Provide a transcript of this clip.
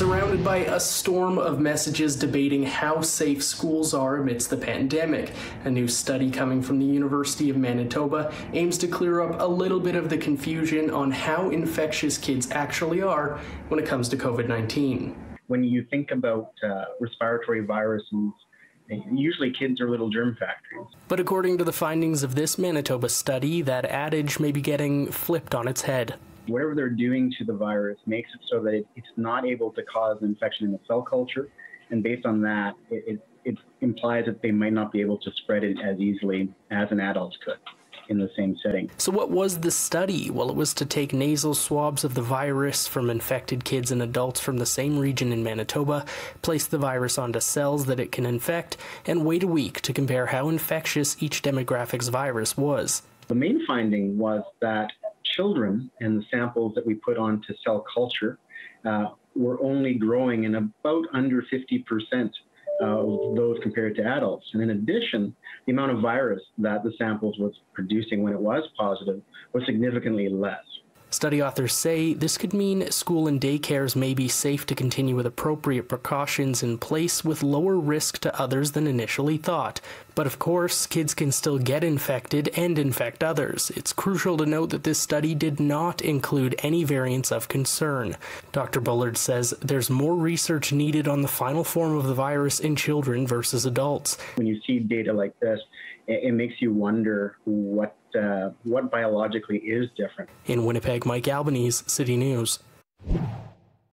surrounded by a storm of messages debating how safe schools are amidst the pandemic. A new study coming from the University of Manitoba aims to clear up a little bit of the confusion on how infectious kids actually are when it comes to COVID 19. When you think about uh, respiratory viruses, Usually, kids are little germ factories. But according to the findings of this Manitoba study, that adage may be getting flipped on its head whatever they're doing to the virus makes it so that it, it's not able to cause infection in the cell culture. And based on that, it, it, it implies that they might not be able to spread it as easily as an adult could in the same setting. So, what was the study? Well, it was to take nasal swabs of the virus from infected kids and adults from the same region in Manitoba, place the virus onto cells that it can infect, and wait a week to compare how infectious each demographic's virus was. The main finding was that children and the samples that we put onto cell culture uh, were only growing in about under 50% of those compared to adults. And in addition, the amount of virus that the samples was producing when it was positive was significantly less. Study authors say this could mean school and daycares may be safe to continue with appropriate precautions in place with lower risk to others than initially thought. But of course, kids can still get infected and infect others. It's crucial to note that this study did not include any variants of concern. Dr. Bullard says there's more research needed on the final form of the virus in children versus adults. When you see data like this, it, makes you wonder what uh, what biologically is different. In Winnipeg, Mike Albanese, City News.